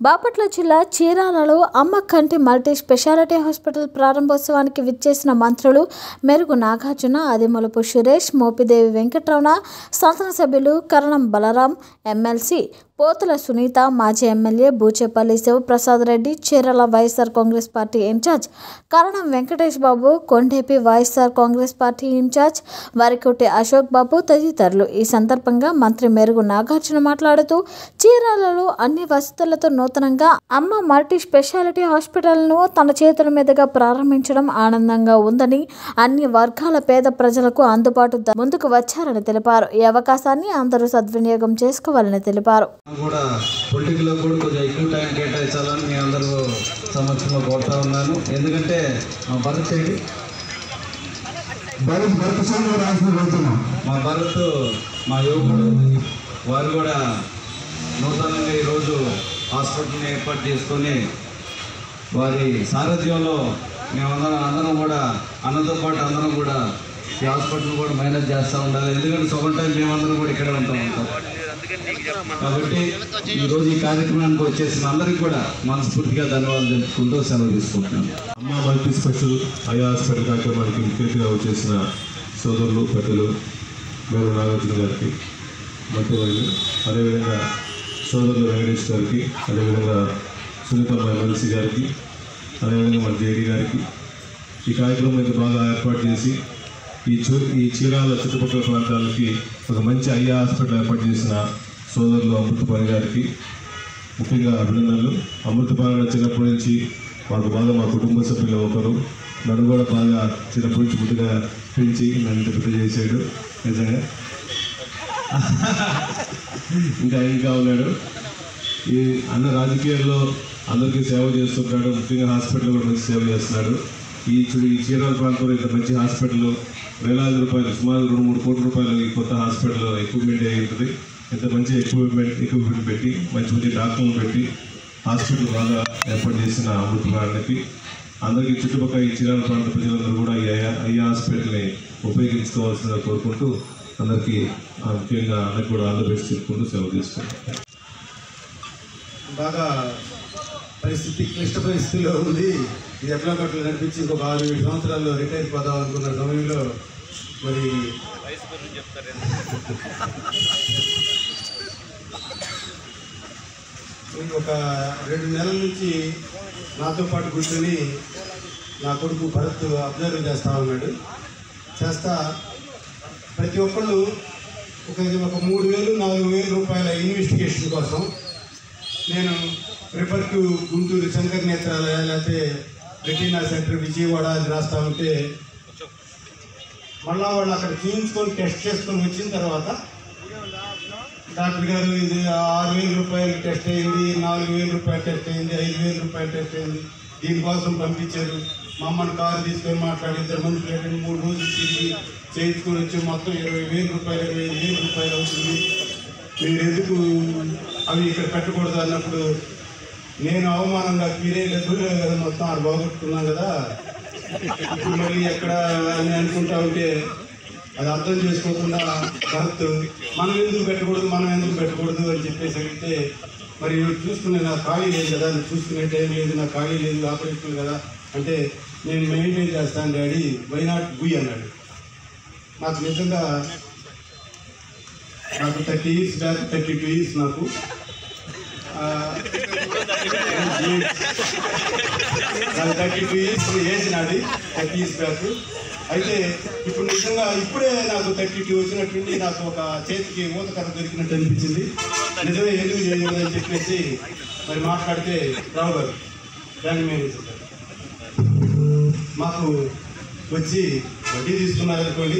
బాపట్ల జిల్లా చీరాలలో అమ్మ కంటి మల్టీ స్పెషాలిటీ హాస్పిటల్ ప్రారంభోత్సవానికి విచ్చేసిన మంత్రులు మెరుగు నాగార్జున అదిమలపు సురేష్ మోపిదేవి వెంకటరమణ శాసనసభ్యులు కరణం బలరాం ఎమ్మెల్సీ పోతుల సునీత మాజీ MLA Buchepalli Sivaprasad Reddy Chirala YSR Congress party in charge Karanam Venkatesh Babu Kondepi YSR Congress party in charge Varikoti Ashok Babu తదితరులు. ఈ సందర్భంగా మంత్రి మెరుగు నాగార్జున మాట్లాడుతూ చీరాలలో అన్ని వసతులతో నూతనంగా అమ్మ మల్టీ స్పెషాలిటీ హాస్పిటల్ను తన చేతుల మీదుగా ప్రారంభించడం ఆనందంగా ఉందని అన్ని వర్గాల పేద ప్రజలకు అందుబాటు ముందుకు వచ్చారని తెలిపారు. ఈ అవకాశాన్ని అందరూ సద్వినియోగం చేసుకోవాలని తెలిపారు. కూడా పొలిటికల్లో కూడా కొంచెం ఎక్కువ టైం కేటాయించాలని మీ అందరూ సమక్షంలో కోరుతా ఉన్నాను. ఎందుకంటే మా భరత్ ఏంటి భరత్ రాసిన మా భరత్ మా యువకుడు వారు కూడా నూతనంగా ఈరోజు హాస్పిటల్ని ఏర్పాటు చేసుకొని వారి సారథ్యంలో మేమందరం అందరం కూడా అన్నతో పాటు అందరం కూడా ఈ హాస్పిటల్ కూడా మేనేజ్ చేస్తూ ఉండాలి. ఎందుకంటే సగం టైం మేమందరం కూడా ఇక్కడే ఉంటాం ఉంటాం కాబట్టి ఈరోజు ఈ కార్యక్రమానికి వచ్చేసిన అందరికీ కూడా మనస్ఫూర్తిగా ధన్యవాదాలు తెలుపుకుంటూ సెలవు తీసుకుంటున్నాను అమ్మ మల్టీ స్పెషల్ ఐ హాస్పిటల్ కార్యక్రమానికి ముఖ్యంగా వచ్చేసిన సోదరులు పెద్దలు మేరు నాగార్జున గారికి మంత్రివర్యులు అదేవిధంగా సోదరులు వెంకటేష్ గారికి అదేవిధంగా సునీతమ్మ ఎమ్మెల్సీ గారికి అదేవిధంగా మన జేడీ గారికి. ఈ కార్యక్రమం ఇంత బాగా ఏర్పాటు చేసి ఈ చూ ఈ చీరాల చుట్టుపక్కల ప్రాంతాలకి ఒక మంచి ఐ హాస్పిటల్ ఏర్పాటు చేసిన సోదరులు అమృతపాణి గారికి ముఖ్యంగా అభినందనలు. అమృతపాణి చిన్నప్పటి నుంచి మాకు బాగా మా కుటుంబ సభ్యులు ఒకరు. నన్ను కూడా బాగా చిన్నప్పటి నుంచి ముద్దుగా పెంచి నన్ను పెద్ద చేశాడు. నిజంగా. ఇంకా ఇంకా ఉన్నాడు ఈ అన్న రాజకీయాల్లో అందరికీ సేవ చేస్తుంటాడు. ముఖ్యంగా హాస్పిటల్ కూడా మంచి సేవ చేస్తున్నాడు. ఈ చూ- ఈ చీరాల ప్రాంతంలో ఇంత మంచి హాస్పిటల్ వేలాది రూపాయలు సుమారు రెండు మూడు కోట్ల రూపాయలు ఈ కొత్త హాస్పిటల్ ఎక్విప్మెంట్ అయి ఉంటుంది. ఇంత మంచి ఎక్విప్మెంట్ ఎక్విప్మెంట్ పెట్టి మంచి మంచి డాక్టర్లు పెట్టి హాస్పిటల్ బాగా ఏర్పాటు చేసిన అమృత గారికి అందరికీ చుట్టుపక్కల ఈ చిరాల ప్రాంత ప్రజలందరూ కూడా ఈ ఐ- హాస్పిటల్ని ఉపయోగించుకోవాల్సిందిగా కోరుకుంటూ అందరికీ ముఖ్యంగా అందరికీ కూడా ఆంధ్రప్రదేశ్ చెప్పుకుంటూ సెలవు తీసుకుంటాం బాగా పరిస్థితి క్లిష్ట పరిస్థితిలో ఉంది. ఇది ఎట్లా కట్టలు నడిపించి ఇంకొక ఆరు ఏడు సంవత్సరాల్లో రిటైర్ పోదాం అనుకున్న సమయంలో మరి ఒక రెండు నెలల నుంచి నాతో పాటు కూర్చొని నా కొడుకు భరత్ అబ్జర్వ్ చేస్తా ఉన్నాడు. చేస్తా ప్రతి ఒక్కళ్ళు ఒక ఒక మూడు వేలు నాలుగు వేల రూపాయల ఇన్వెస్టిగేషన్ కోసం నేను ప్రిఫర్ టు గుంటూరు శంకర్ నేత్రాలయ లేకపోతే రెటీనా సెంటర్ విజయవాడ అది రాస్తా ఉంటే మళ్ళా వాళ్ళు అక్కడ చూపించుకొని టెస్ట్ చేసుకొని వచ్చిన తర్వాత డాక్టర్ గారు ఇది ఆరు వేల రూపాయలు టెస్ట్ అయింది నాలుగు వేల రూపాయలు టెస్ట్ అయింది ఐదు వేల రూపాయలు టెస్ట్ అయింది. దీనికోసం పంపించారు. మమ్మల్ని కారు తీసుకొని మాట్లాడి ఇద్దరు మంది రెండు మూడు రోజులు తిరిగి చేయించుకొని వచ్చి మొత్తం ఇరవై వేల రూపాయలు ఇరవై ఐదు వేల రూపాయలు అవుతుంది. మీరు ఎందుకు అవి ఇక్కడ పెట్టకూడదు అన్నప్పుడు నేను అవమానంగా మీరే దూరే కదా మొత్తం ఆడు బాగొట్టుకున్నాను కదా. ఇప్పుడు మళ్ళీ ఎక్కడ అని అనుకుంటా ఉంటే అది అర్థం చేసుకోకుండా భరత్ మనం ఎందుకు పెట్టకూడదు మనం ఎందుకు పెట్టకూడదు అని చెప్పేసి అడిగితే మరి చూసుకునే నా ఖాళీ లేదు కదా చూసుకునే టైం లేదు నా ఖాళీ లేదు ఆపరేషన్ కదా. అంటే నేను మెయింటైన్ చేస్తాను డాడీ వై నాట్ గుయ్ అన్నాడు. నాకు నిజంగా నాకు thirty years back thirty two years నాకు. ఆ, నాకు థర్టీ టూ ఇయర్స్ ఏజ్ నాది థర్టీ ఇయర్స్ బ్యాక్ అయితే ఇప్పుడు నిజంగా ఇప్పుడే నాకు థర్టీ టూ వచ్చినట్టుండి నాకు ఒక చేతికి ఊతకర్ర దొరికినట్టు అనిపించింది. నిజమే ఎందుకు చేయలేదు అని చెప్పేసి మరి మాట్లాడితే రావు గారు దాన్ని మేము మాకు వచ్చి వడ్డీ తీసుకున్నారు అనుకోండి.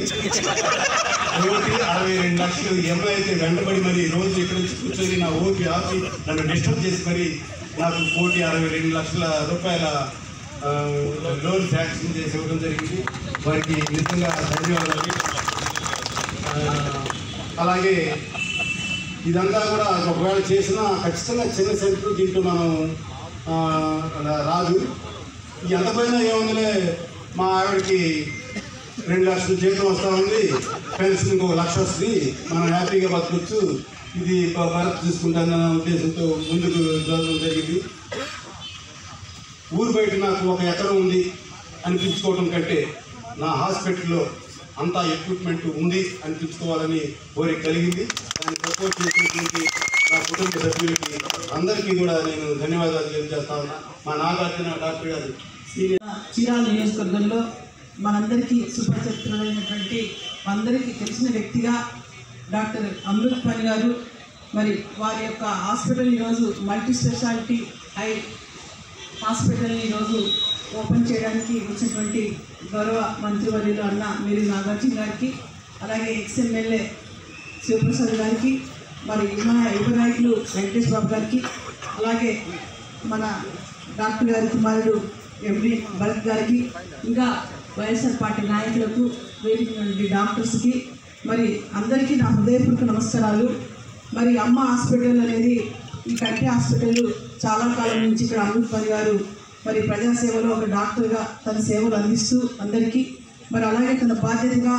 ఓపి అరవై రెండు లక్షలు ఎంఐ అయితే వెంటబడి మరి రోజు ఇక్కడ నుంచి కూర్చొని నా ఓపి ఆపి నన్ను డిస్టర్బ్ చేసి మరి నాకు కోటి అరవై రెండు లక్షల రూపాయల లోన్ శాంక్షన్ చేసి ఇవ్వడం జరిగింది. వారికి నిజంగా ధన్యవాదాలు. అలాగే ఇదంతా కూడా ఒకవేళ చేసినా ఖచ్చితంగా చిన్న సెంటర్ దీంట్లో మనం అలా రాదు. ఎంత ఏముందిలే మా ఆవిడకి రెండు లక్షల జీతం వస్తూ ఉంది. పెన్షన్ ఇంకొక లక్ష వస్తుంది. మనం హ్యాపీగా బతకొచ్చు. ఇది భారత్ తీసుకుంటానన్న ఉద్దేశంతో ముందుకు జరగడం జరిగింది. ఊరు బయట నాకు ఒక ఎకరం ఉంది అనిపించుకోవడం కంటే నా హాస్పిటల్లో అంతా ఎక్విప్మెంట్ ఉంది అనిపించుకోవాలని కోరిక కలిగింది. దాన్ని సపోర్ట్ చేసినటువంటి నా కుటుంబ సభ్యులకి అందరికీ కూడా నేను ధన్యవాదాలు తెలియజేస్తా ఉన్నా. మా నాగార్జున డాక్టర్ గారు చీరాల నియోజకవర్గంలో మనందరికీ సుపరిచితులైనటువంటి అందరికీ తెలిసిన వ్యక్తిగా డాక్టర్ అమృత్ పని గారు మరి వారి యొక్క హాస్పిటల్ ఈరోజు మల్టీ స్పెషాలిటీ ఐ హాస్పిటల్ని ఈరోజు ఓపెన్ చేయడానికి వచ్చినటువంటి గౌరవ మంత్రివర్యులు అన్న మీరు నాగార్జున గారికి అలాగే ఎక్స్ఎమ్మెల్యే శివప్రసాద్ గారికి మరి యువ యువ నాయకులు వెంకటేష్ బాబు గారికి అలాగే మన డాక్టర్ గారి కుమారుడు ఎండి భరత్ గారికి ఇంకా వైఎస్ఆర్ పార్టీ నాయకులకు వేదిక నుండి డాక్టర్స్కి మరి అందరికీ నా హృదయపూర్వక నమస్కారాలు. మరి అమ్మ హాస్పిటల్ అనేది ఈ కంటి హాస్పిటల్ చాలా కాలం నుంచి ఇక్కడ అమృత్ పని గారు మరి ప్రజాసేవలో ఒక డాక్టర్గా తన సేవలు అందిస్తూ అందరికీ మరి అలాగే తన బాధ్యతగా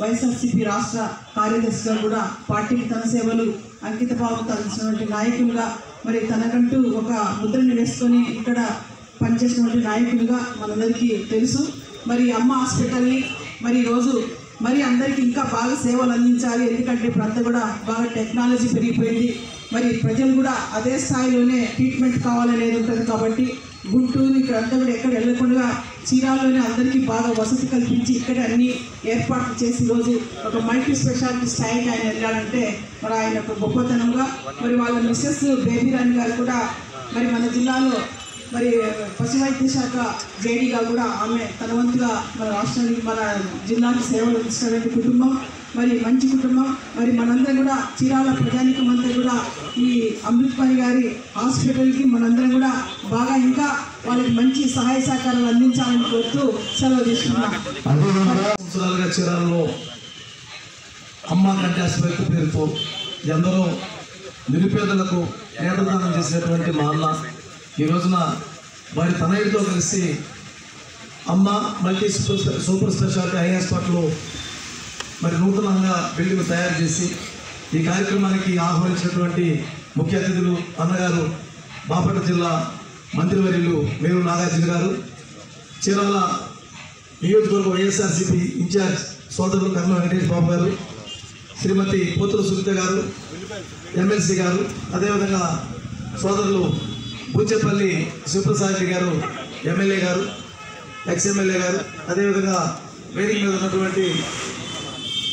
వైఎస్ఆర్సీపీ రాష్ట్ర కార్యదర్శిగా కూడా పార్టీకి తన సేవలు అంకిత భావంతో అందించినటువంటి నాయకులుగా మరి తనకంటూ ఒక ముద్రని వేసుకొని ఇక్కడ పనిచేసినటువంటి నాయకులుగా మనందరికీ తెలుసు. మరి అమ్మ హాస్పిటల్ని మరి ఈరోజు మరి అందరికీ ఇంకా బాగా సేవలు అందించాలి. ఎందుకంటే ఇప్పుడు అంతా కూడా బాగా టెక్నాలజీ పెరిగిపోయింది. మరి ప్రజలు కూడా అదే స్థాయిలోనే ట్రీట్మెంట్ కావాలనేది ఉంటుంది కాబట్టి గుంటూరు ఇక్కడ అంతా కూడా ఎక్కడ వెళ్ళకుండా చీరాల్లోనే అందరికీ బాగా వసతి కల్పించి ఇక్కడ అన్ని ఏర్పాట్లు చేసి రోజు ఒక మల్టీ స్పెషాలిటీ స్థాయికి ఆయన వెళ్ళాలంటే మరి ఆయన ఒక గొప్పతనంగా మరి వాళ్ళ మిస్సెస్ బేబీ రాణి గారు కూడా మరి మన జిల్లాలో మరి పశు వైద్య శాఖ జేడీగా కూడా ఆమె తన వంతుగా మన రాష్ట్రానికి మన జిల్లాకి సేవలు అందిస్తున్నటువంటి కుటుంబం. మరి మంచి కుటుంబం. మరి మనందరం కూడా చీరాల ప్రజానికం అంతా కూడా ఈ అమృత్ గారి హాస్పిటల్కి మనందరం కూడా బాగా ఇంకా వాళ్ళకి మంచి సహాయ సహకారాలు అందించాలని కోరుతూ సెలవు తీసుకున్నాం సంవత్సరాలుగా చీరాలలో అమ్మ కంటి ఆసుపత్రి పేరుతో ఎందరో నిరుపేదలకు నేత్రదానం చేసినటువంటి మా అన్న ఈ రోజున వారి తనయుడితో కలిసి Amma multi super super speciality eye హాస్పిటల్లో మరి నూతనంగా బిల్డింగ్ తయారు చేసి ఈ కార్యక్రమానికి ఆహ్వానించినటువంటి ముఖ్య అతిథులు అన్నగారు బాపట్ల జిల్లా మంత్రివర్యులు మేరు నాగార్జున గారు చీరాల నియోజకవర్గ వైఎస్ఆర్సీపీ ఇన్ఛార్జ్ సోదరులు కర్మ వెంకటేష్ బాబు గారు శ్రీమతి పోతుల సునీత గారు ఎమ్మెల్సీ గారు అదేవిధంగా సోదరులు పూచేపల్లి సుప్రసాద్ గారు ఎమ్మెల్యే గారు ఎక్స్ ఎమ్మెల్యే గారు అదేవిధంగా వేదిక మీద ఉన్నటువంటి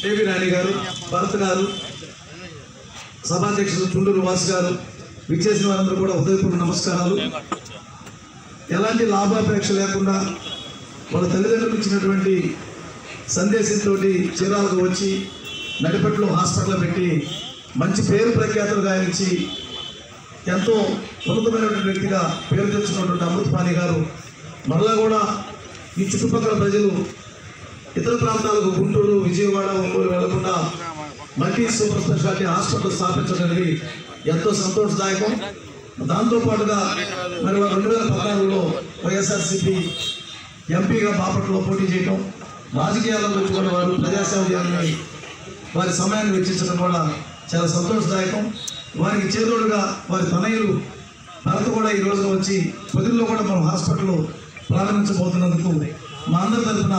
ఏబి రాణి గారు భరత్ గారు సభాధ్యక్షులు చుండూరు వాసు గారు విచ్చేసిన వారందరూ కూడా హృదయపూర్వక నమస్కారాలు. ఎలాంటి లాభాపేక్ష లేకుండా వాళ్ళ తల్లిదండ్రులు ఇచ్చినటువంటి సందేశంతో చీరాలకు వచ్చి నడిపట్లో హాస్పిటల్ పెట్టి మంచి పేరు ప్రఖ్యాతులు గాయించి ఎంతో ఉన్నతమైనటువంటి వ్యక్తిగా పేరు తెచ్చుకున్నటువంటి అమృతపాణి గారు మరలా కూడా ఈ చుట్టుపక్కల ప్రజలు ఇతర ప్రాంతాలకు గుంటూరు విజయవాడ ఒంగోలు వెళ్ళకుండా మల్టీ సూపర్ స్పెషాలిటీ హాస్పిటల్ స్థాపించడం అనేది ఎంతో సంతోషదాయకం. దాంతో పాటుగా మరి రెండు వేల పద్నాలుగులో వైఎస్ఆర్సీపీ ఎంపీగా బాపట్లలో పోటీ చేయటం రాజకీయాల్లో వచ్చుకున్న వారు ప్రజాసేవ చేయాలని వారి సమయాన్ని వెచ్చించడం కూడా చాలా సంతోషదాయకం. వారికి చేదోడుగా వారి తనయులు భరత కూడా ఈ రోజున వచ్చి పొదిల్లో కూడా మనం హాస్పిటల్ ప్రారంభించబోతున్నందుకు మా అందరి తరఫున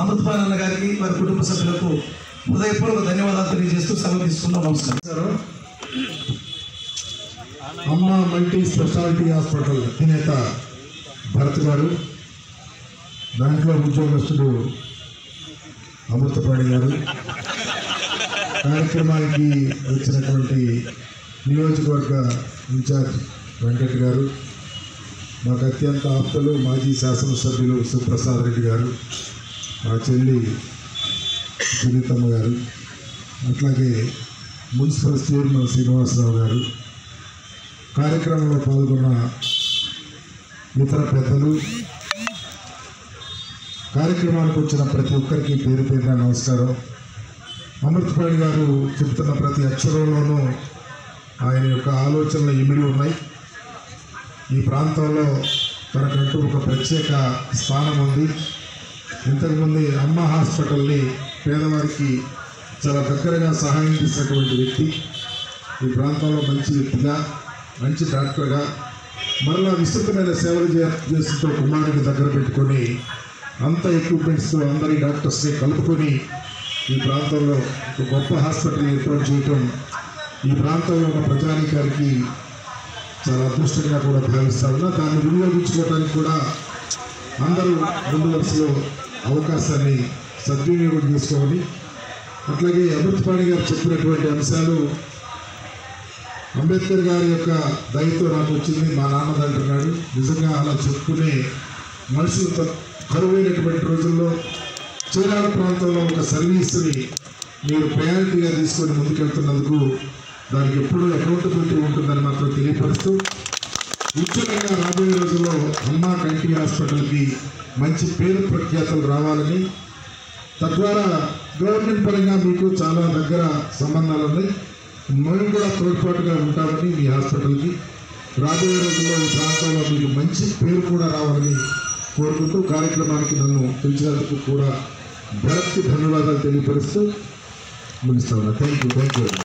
అమృతపాల్ అన్న గారికి వారి కుటుంబ సభ్యులకు హృదయపూర్వక ధన్యవాదాలు తెలియజేస్తూ సెలవు తీసుకున్నాం నమస్కారం. అమ్మ మల్టీ స్పెషాలిటీ హాస్పిటల్ అధినేత భరత్ గారు దాంట్లో ఉద్యోగస్తుడు అమృతపాణి గారు కార్యక్రమానికి వచ్చినటువంటి నియోజకవర్గ ఇన్ఛార్జ్ వెంకట్ గారు మాకు అత్యంత ఆప్తలు మాజీ శాసనసభ్యులు సుప్రసాద్ రెడ్డి గారు మా చెల్లి సునీతమ్మ గారు అట్లాగే మున్సిపల్ చైర్మన్ శ్రీనివాసరావు గారు. కార్యక్రమంలో పాల్గొన్న ఇతర పెద్దలు కార్యక్రమానికి వచ్చిన ప్రతి ఒక్కరికి పేరు పేరున నమస్కారం. అమృత్ అమృతపాణి గారు చెబుతున్న ప్రతి అక్షరంలోనూ ఆయన యొక్క ఆలోచనలు ఇమిడి ఉన్నాయి. ఈ ప్రాంతంలో తనకంటూ ఒక ప్రత్యేక స్థానం ఉంది. ఇంతకుముందు అమ్మ హాస్పిటల్ని పేదవారికి చాలా దగ్గరగా సహాయం చేసినటువంటి వ్యక్తి. ఈ ప్రాంతంలో మంచి వ్యక్తిగా మంచి డాక్టర్గా మరలా విస్తృతమైన సేవలు చేస్తున్న కుమారుడిని దగ్గర పెట్టుకొని అంత ఎక్విప్మెంట్స్తో అందరి డాక్టర్స్ని కలుపుకొని ఈ ప్రాంతంలో ఒక గొప్ప హాస్పిటల్ ఏర్పాటు చేయటం ఈ ప్రాంతంలో ఉన్న ప్రజానీకానికి చాలా అదృష్టంగా కూడా భావిస్తా ఉన్నా. దాన్ని వినియోగించుకోవడానికి కూడా అందరూ ముందు వరుసలో అవకాశాన్ని సద్వినియోగం చేసుకోవాలి. అట్లాగే అమృతపాణి గారు చెప్పినటువంటి అంశాలు అంబేద్కర్ గారి యొక్క దయతో నాకు వచ్చింది. మా నాన్నది అంటున్నాడు నిజంగా అలా చెప్పుకునే మనుషులు కరువైనటువంటి రోజుల్లో చీరాల ప్రాంతంలో ఒక సర్వీస్ని మీరు ప్రయారిటీగా తీసుకొని ముందుకెళ్తున్నందుకు దానికి ఎప్పుడూ అకౌంటబిలిటీ ఉంటుందని మాత్రం తెలియపరుస్తూ ఉచితంగా రాబోయే రోజుల్లో అమ్మా కంటి హాస్పిటల్కి మంచి పేరు ప్రఖ్యాతలు రావాలని తద్వారా గవర్నమెంట్ పరంగా మీకు చాలా దగ్గర సంబంధాలు ఉన్నాయి. మేము కూడా తోడ్పాటుగా ఉంటామని మీ హాస్పిటల్కి. రాబోయే రోజుల్లో ఈ ప్రాంతంలో మీకు మంచి పేరు కూడా రావాలని కోరుకుంటూ కార్యక్రమానికి నన్ను పిలిచినందుకు కూడా భరత్కి ధన్యవాదాలు తెలియపరుస్తూ ముగిస్తా ఉన్నా థ్యాంక్ యూ థ్యాంక్ యూ